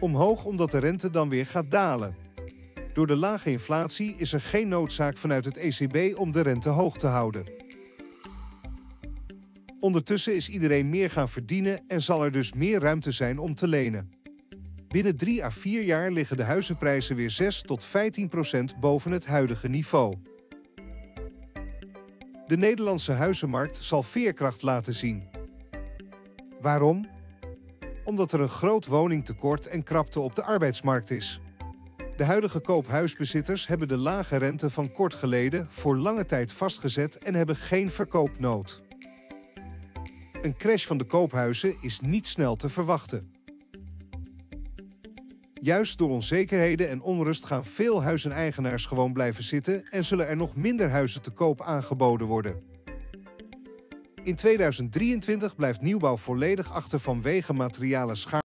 Omhoog omdat de rente dan weer gaat dalen. Door de lage inflatie is er geen noodzaak vanuit het ECB om de rente hoog te houden. Ondertussen is iedereen meer gaan verdienen en zal er dus meer ruimte zijn om te lenen. Binnen drie à vier jaar liggen de huizenprijzen weer 6 tot 15 procent boven het huidige niveau. De Nederlandse huizenmarkt zal veerkracht laten zien. Waarom? Omdat er een groot woningtekort en krapte op de arbeidsmarkt is. De huidige koophuisbezitters hebben de lage rente van kort geleden voor lange tijd vastgezet en hebben geen verkoopnood. Een crash van de koophuizen is niet snel te verwachten. Juist door onzekerheden en onrust gaan veel huizeneigenaars gewoon blijven zitten en zullen er nog minder huizen te koop aangeboden worden. In 2023 blijft nieuwbouw volledig achter vanwege materialen schaarste.